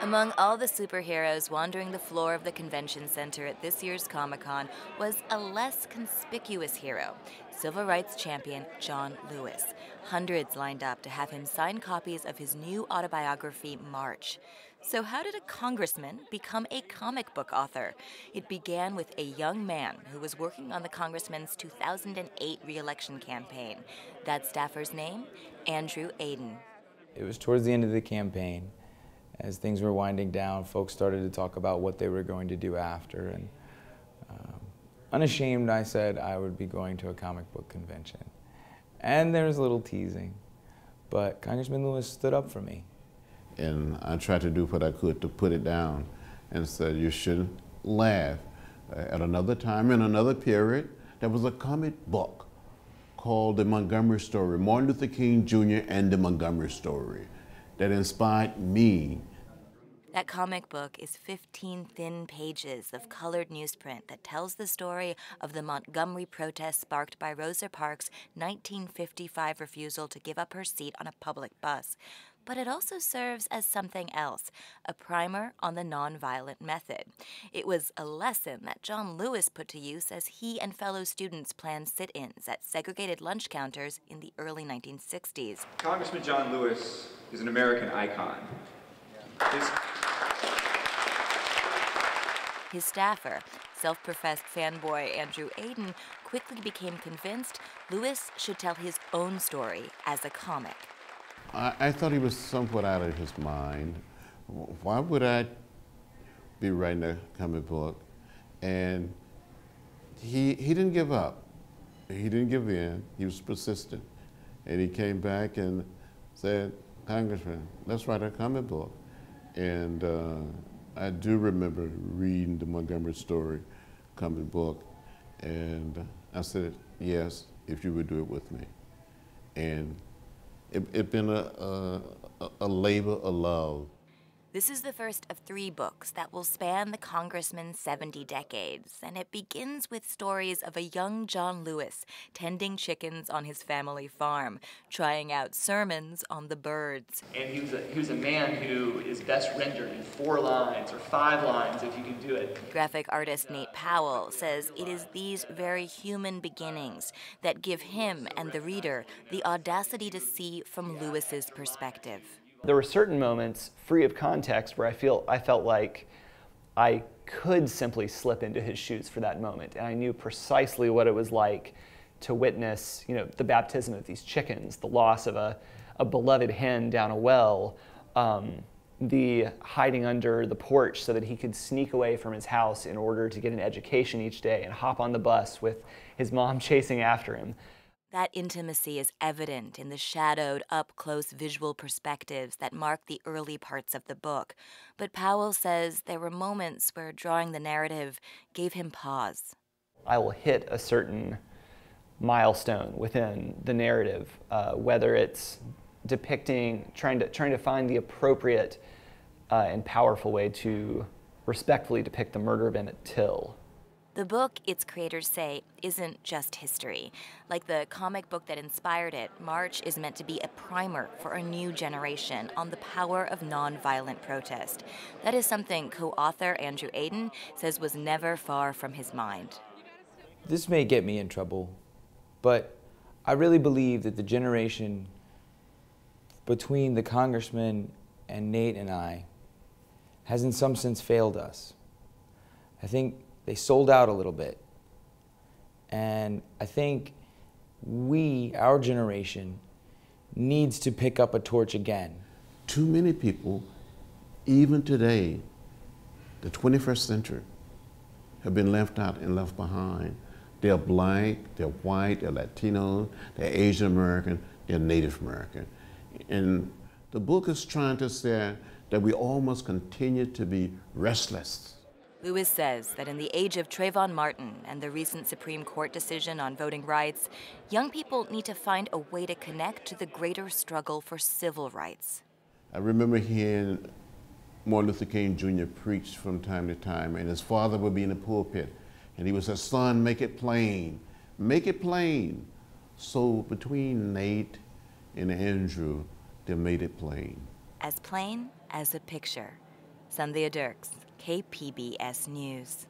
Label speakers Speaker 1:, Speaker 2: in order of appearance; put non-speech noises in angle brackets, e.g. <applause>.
Speaker 1: Among all the superheroes wandering the floor of the convention center at this year's Comic Con was a less conspicuous hero, civil rights champion John Lewis. Hundreds lined up to have him sign copies of his new autobiography, March. So, how did a congressman become a comic book author? It began with a young man who was working on the congressman's 2008 reelection campaign. That staffer's name? Andrew Aydin.
Speaker 2: It was towards the end of the campaign. As things were winding down, folks started to talk about what they were going to do after. And um, unashamed, I said I would be going to a comic book convention. And there was a little teasing. But Congressman Lewis stood up for me
Speaker 3: and I tried to do what I could to put it down and said, you shouldn't laugh. Uh, at another time, in another period, there was a comic book called The Montgomery Story, Martin Luther King Jr. and the Montgomery Story, that inspired me.
Speaker 1: That comic book is 15 thin pages of colored newsprint that tells the story of the Montgomery protest sparked by Rosa Parks' 1955 refusal to give up her seat on a public bus but it also serves as something else a primer on the nonviolent method. It was a lesson that John Lewis put to use as he and fellow students planned sit ins at segregated lunch counters in the early 1960s.
Speaker 4: Congressman John Lewis is an American icon. His
Speaker 1: his staffer, self professed fanboy Andrew Aydin, quickly became convinced Lewis should tell his own story as a comic.
Speaker 3: I, I thought he was somewhat out of his mind. Why would I be writing a comic book? And he, he didn't give up. He didn't give in. He was persistent. And he came back and said, Congressman, let's write a comic book. And uh, I do remember reading the Montgomery Story comic book. And I said, yes, if you would do it with me. And it's it been a, a, a labor of love.
Speaker 1: This is the first of three books that will span the congressman's 70 decades, and it begins with stories of a young John Lewis tending chickens on his family farm, trying out sermons on the birds.
Speaker 5: And he was a, he was a man who is best rendered in four lines or five lines if you can do it.
Speaker 1: Graphic artist Nate Powell says it is these very human beginnings that give him and the reader the audacity to see from Lewis's perspective.
Speaker 6: There were certain moments, free of context, where I feel I felt like I could simply slip into his shoes for that moment, and I knew precisely what it was like to witness, you know, the baptism of these chickens, the loss of a, a beloved hen down a well, um, the hiding under the porch so that he could sneak away from his house in order to get an education each day and hop on the bus with his mom <laughs> chasing after him.
Speaker 1: That intimacy is evident in the shadowed, up close visual perspectives that mark the early parts of the book. But Powell says there were moments where drawing the narrative gave him pause.
Speaker 6: I will hit a certain milestone within the narrative, uh, whether it's depicting, trying to, trying to find the appropriate uh, and powerful way to respectfully depict the murder of Emmett Till
Speaker 1: the book, its creators say, isn't just history. Like the comic book that inspired it, March is meant to be a primer for a new generation on the power of nonviolent protest. That is something co author Andrew Aydin says was never far from his mind.
Speaker 2: This may get me in trouble, but I really believe that the generation between the congressman and Nate and I has in some sense failed us. I think they sold out a little bit. And I think we, our generation, needs to pick up a torch again.
Speaker 3: Too many people, even today, the 21st century, have been left out and left behind. They're black, they're white, they're Latino, they're Asian American, they're Native American. And the book is trying to say that we all must continue to be restless
Speaker 1: Lewis says that in the age of Trayvon Martin and the recent Supreme Court decision on voting rights, young people need to find a way to connect to the greater struggle for civil rights.
Speaker 3: I remember hearing Martin Luther King Jr. preach from time to time, and his father would be in the pulpit, and he would say, Son, make it plain, make it plain. So between Nate and Andrew, they made it plain.
Speaker 1: As plain as a picture. Sandhya Dirks, KPBS News.